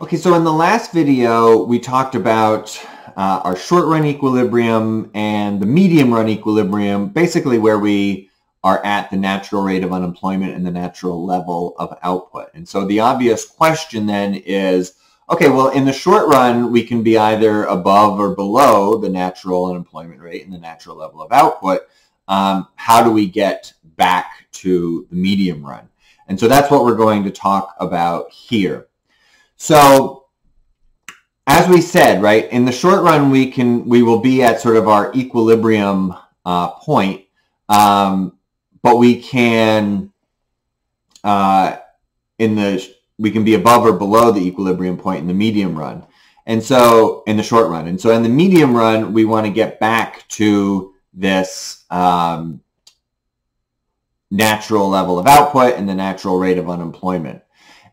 Okay, so in the last video, we talked about uh, our short run equilibrium and the medium run equilibrium, basically where we are at the natural rate of unemployment and the natural level of output. And so the obvious question then is, okay, well, in the short run, we can be either above or below the natural unemployment rate and the natural level of output. Um, how do we get back to the medium run? And so that's what we're going to talk about here. So as we said, right, in the short run, we can we will be at sort of our equilibrium uh, point, um, but we can uh, in the we can be above or below the equilibrium point in the medium run, and so in the short run, and so in the medium run, we want to get back to this um, natural level of output and the natural rate of unemployment.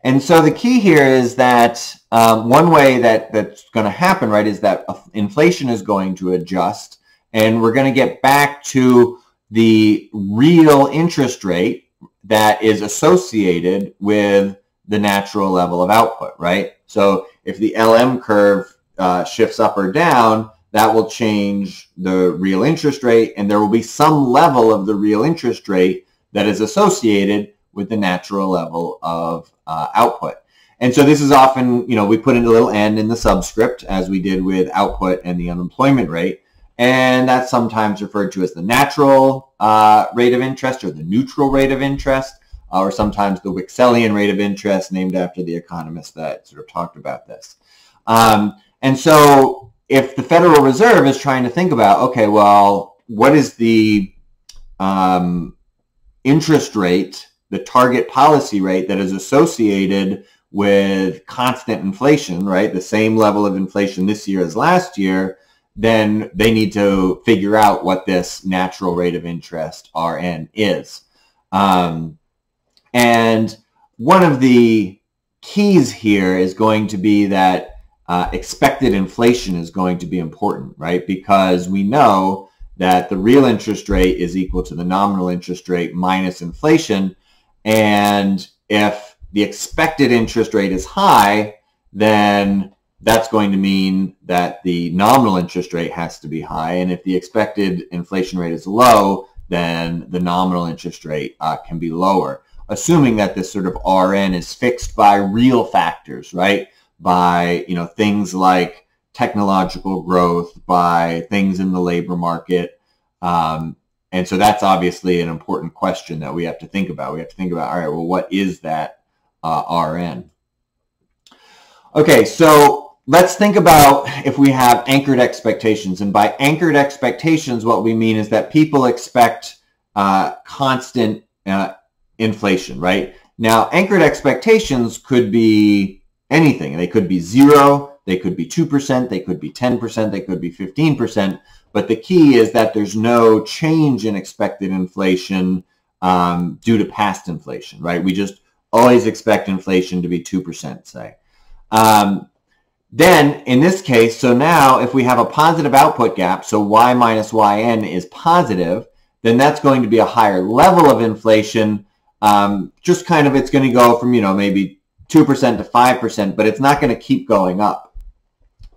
And so the key here is that um, one way that that's going to happen, right, is that inflation is going to adjust, and we're going to get back to the real interest rate that is associated with the natural level of output, right? So if the LM curve uh, shifts up or down, that will change the real interest rate, and there will be some level of the real interest rate that is associated with the natural level of uh, output. And so this is often, you know, we put in a little n in the subscript as we did with output and the unemployment rate. And that's sometimes referred to as the natural uh, rate of interest or the neutral rate of interest, uh, or sometimes the Wicksellian rate of interest, named after the economist that sort of talked about this. Um, and so if the Federal Reserve is trying to think about, okay, well, what is the um, interest rate the target policy rate that is associated with constant inflation, right? The same level of inflation this year as last year, then they need to figure out what this natural rate of interest RN is. Um, and one of the keys here is going to be that uh, expected inflation is going to be important, right? Because we know that the real interest rate is equal to the nominal interest rate minus inflation. And if the expected interest rate is high, then that's going to mean that the nominal interest rate has to be high. And if the expected inflation rate is low, then the nominal interest rate uh, can be lower, assuming that this sort of RN is fixed by real factors, right? By, you know, things like technological growth, by things in the labor market, um, and so that's obviously an important question that we have to think about. We have to think about, all right, well, what is that uh, RN? Okay, so let's think about if we have anchored expectations. And by anchored expectations, what we mean is that people expect uh, constant uh, inflation, right? Now, anchored expectations could be anything. They could be zero, they could be 2%, they could be 10%, they could be 15%. But the key is that there's no change in expected inflation um, due to past inflation, right? We just always expect inflation to be 2%, say. Um, then in this case, so now if we have a positive output gap, so y minus yn is positive, then that's going to be a higher level of inflation. Um, just kind of, it's going to go from, you know, maybe 2% to 5%, but it's not going to keep going up.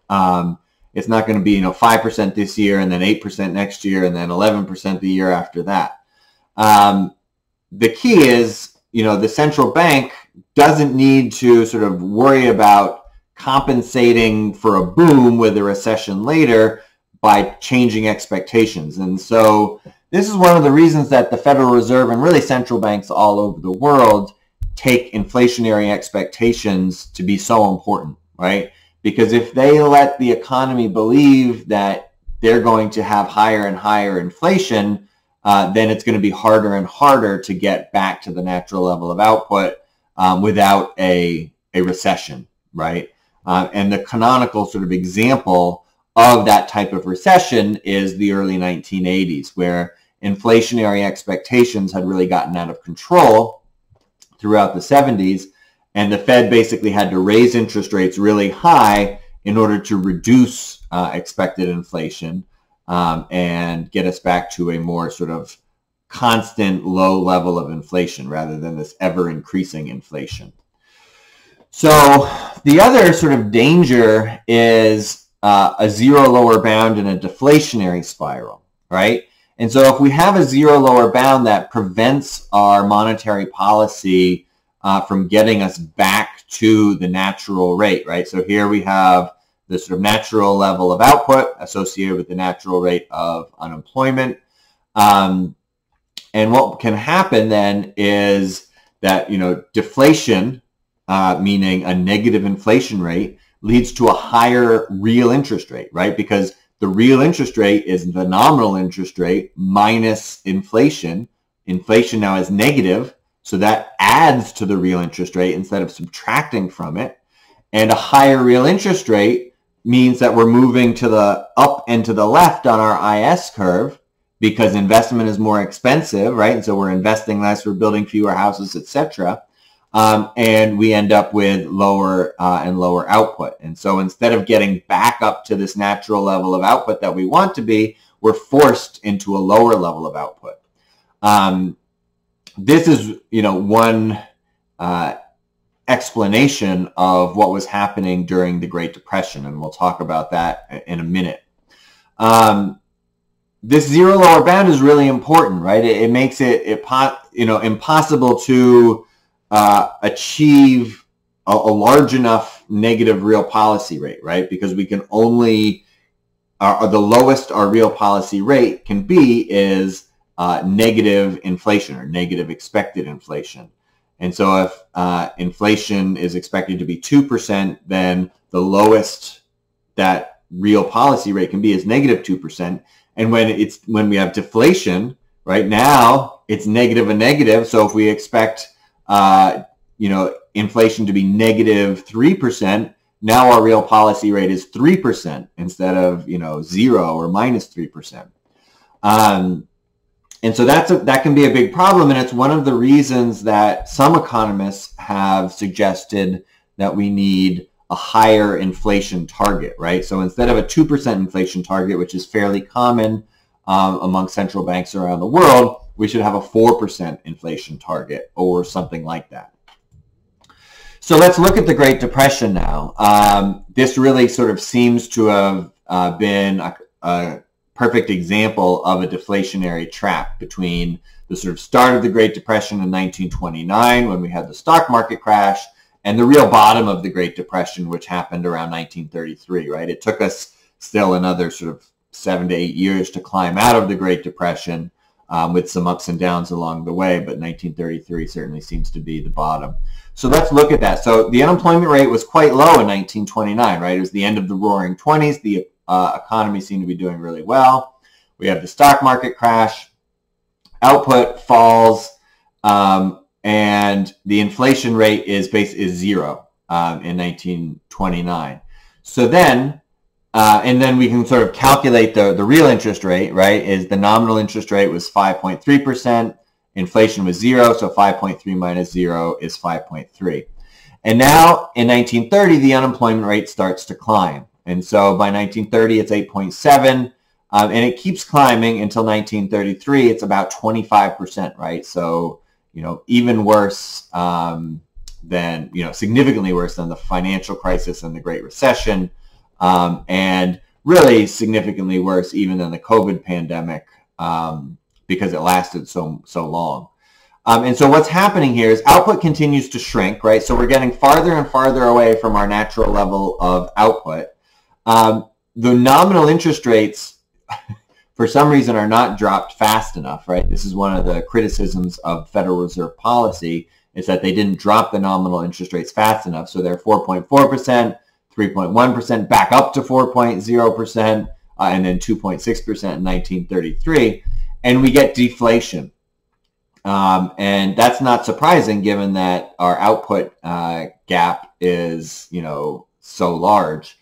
Um, it's not going to be, you know, 5% this year and then 8% next year and then 11% the year after that. Um, the key is, you know, the central bank doesn't need to sort of worry about compensating for a boom with a recession later by changing expectations. And so this is one of the reasons that the Federal Reserve and really central banks all over the world take inflationary expectations to be so important, right? Because if they let the economy believe that they're going to have higher and higher inflation, uh, then it's going to be harder and harder to get back to the natural level of output um, without a, a recession, right? Uh, and the canonical sort of example of that type of recession is the early 1980s, where inflationary expectations had really gotten out of control throughout the 70s and the Fed basically had to raise interest rates really high in order to reduce uh, expected inflation um, and get us back to a more sort of constant low level of inflation rather than this ever increasing inflation. So the other sort of danger is uh, a zero lower bound in a deflationary spiral, right? And so if we have a zero lower bound that prevents our monetary policy uh, from getting us back to the natural rate, right? So here we have the sort of natural level of output associated with the natural rate of unemployment. Um, and what can happen then is that, you know, deflation, uh, meaning a negative inflation rate, leads to a higher real interest rate, right? Because the real interest rate is the nominal interest rate minus inflation. Inflation now is negative, so that adds to the real interest rate instead of subtracting from it. And a higher real interest rate means that we're moving to the up and to the left on our IS curve because investment is more expensive, right? And so we're investing less, we're building fewer houses, etc. Um, and we end up with lower uh, and lower output. And so instead of getting back up to this natural level of output that we want to be, we're forced into a lower level of output. Um, this is, you know, one uh, explanation of what was happening during the Great Depression, and we'll talk about that in a minute. Um, this zero lower bound is really important, right? It, it makes it, it you know impossible to uh, achieve a, a, large enough negative real policy rate, right? Because we can only uh, the lowest our real policy rate can be is uh, negative inflation or negative expected inflation. And so if uh, inflation is expected to be 2%, then the lowest that real policy rate can be is negative 2%. And when it's when we have deflation, right now it's negative and negative. So if we expect, uh, you know, inflation to be negative 3%, now our real policy rate is 3% instead of, you know, zero or minus 3%. Um, and so that's a, that can be a big problem. And it's one of the reasons that some economists have suggested that we need a higher inflation target, right? So instead of a 2% inflation target, which is fairly common um, among central banks around the world, we should have a 4% inflation target or something like that. So let's look at the Great Depression now. Um, this really sort of seems to have uh, been a, a perfect example of a deflationary trap between the sort of start of the Great Depression in 1929 when we had the stock market crash and the real bottom of the Great Depression, which happened around 1933, right? It took us still another sort of seven to eight years to climb out of the Great Depression um, with some ups and downs along the way, but 1933 certainly seems to be the bottom. So let's look at that. So the unemployment rate was quite low in 1929, right? It was the end of the roaring 20s. The uh, economy seemed to be doing really well. We have the stock market crash. Output falls. Um, and the inflation rate is base is zero um, in 1929. So then, uh, and then we can sort of calculate the the real interest rate, right? Is the nominal interest rate was 5.3 percent, inflation was zero, so 5.3 minus zero is 5.3. And now in 1930, the unemployment rate starts to climb. And so by 1930, it's 8.7. Um, and it keeps climbing until 1933. It's about 25%, right? So you know, even worse um, than, you know, significantly worse than the financial crisis and the Great Recession, um, and really significantly worse even than the COVID pandemic um, because it lasted so so long. Um, and so what's happening here is output continues to shrink, right? So we're getting farther and farther away from our natural level of output. Um, the nominal interest rates for some reason are not dropped fast enough, right? This is one of the criticisms of Federal Reserve policy is that they didn't drop the nominal interest rates fast enough. So they're 4.4%, 3.1%, back up to 4.0%, uh, and then 2.6% in 1933. And we get deflation. Um, and that's not surprising given that our output uh, gap is, you know, so large.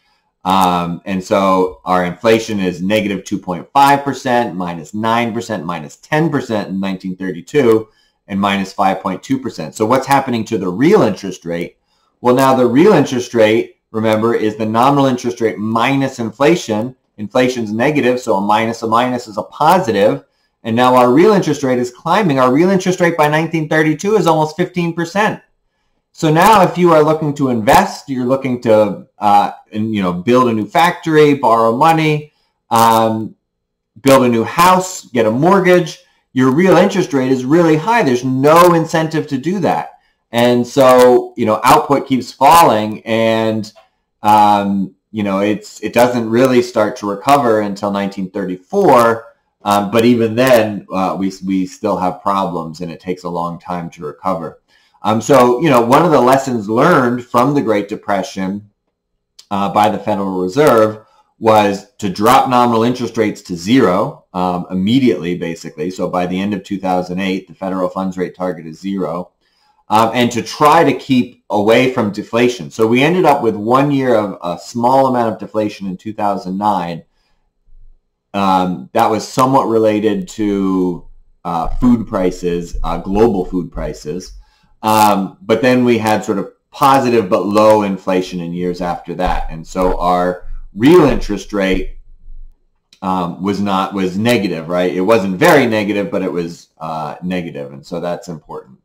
Um, and so our inflation is negative 2.5%, minus 9%, minus 10% in 1932, and minus 5.2%. So what's happening to the real interest rate? Well, now the real interest rate, remember, is the nominal interest rate minus inflation. Inflation's negative, so a minus a minus is a positive. And now our real interest rate is climbing. Our real interest rate by 1932 is almost 15%. So now if you are looking to invest, you're looking to uh, and, you know build a new factory, borrow money, um, build a new house, get a mortgage, your real interest rate is really high. There's no incentive to do that. And so, you know, output keeps falling and, um, you know, it's, it doesn't really start to recover until 1934. Um, but even then, uh, we, we still have problems and it takes a long time to recover. Um, so, you know, one of the lessons learned from the Great Depression uh, by the Federal Reserve was to drop nominal interest rates to zero um, immediately, basically. So by the end of 2008, the federal funds rate target is zero. Um, and to try to keep away from deflation. So we ended up with one year of a small amount of deflation in 2009. Um, that was somewhat related to uh, food prices, uh, global food prices. Um, but then we had sort of positive but low inflation in years after that. And so our real interest rate um, was not was negative, right? It wasn't very negative, but it was uh, negative, and so that's important.